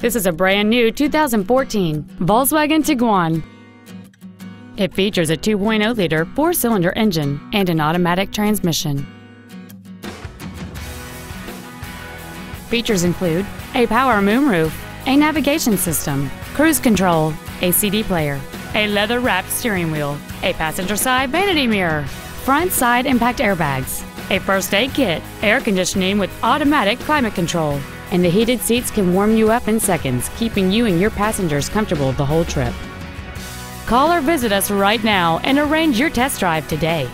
This is a brand new 2014 Volkswagen Tiguan. It features a 2.0-liter four-cylinder engine and an automatic transmission. Features include a power moonroof, a navigation system, cruise control, a CD player, a leather-wrapped steering wheel, a passenger side vanity mirror, front side impact airbags, a first aid kit, air conditioning with automatic climate control, and the heated seats can warm you up in seconds, keeping you and your passengers comfortable the whole trip. Call or visit us right now and arrange your test drive today.